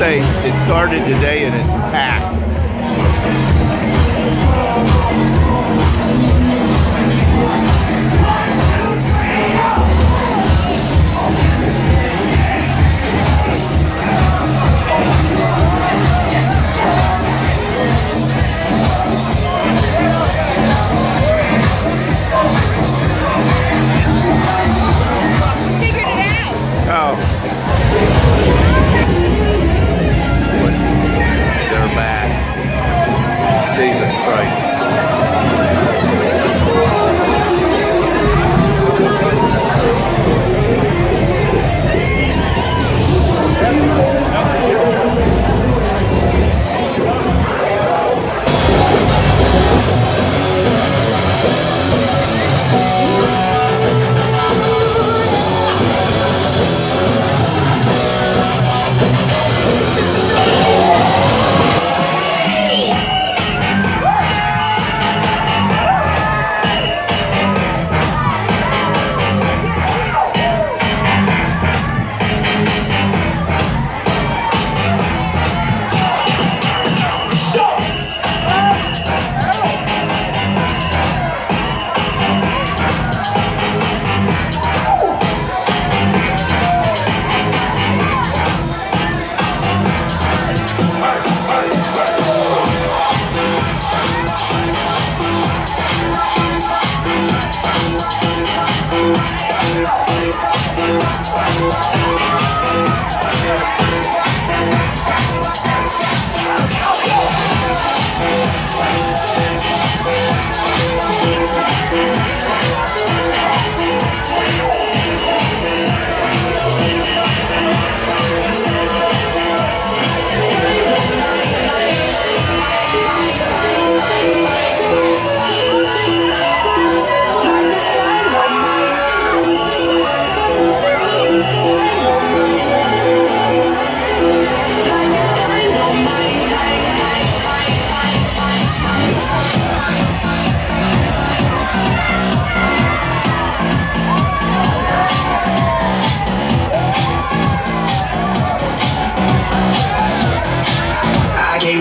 say it started today and it's packed.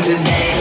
today.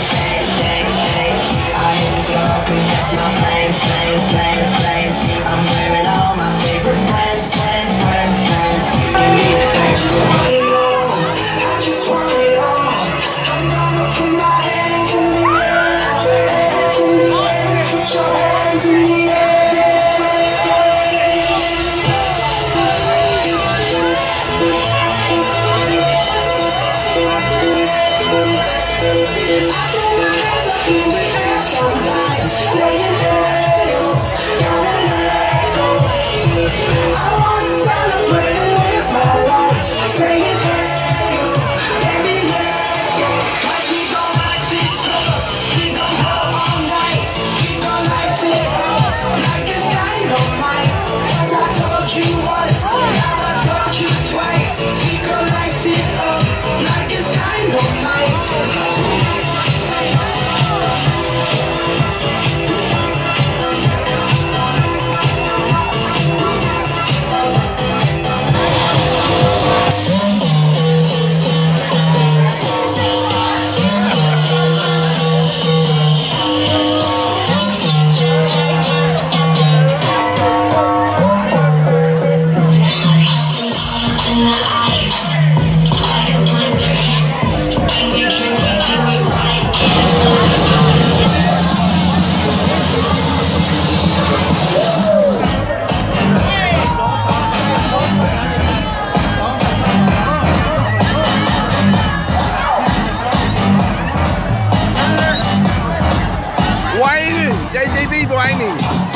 Quay đi, dây đi đi tụi anh.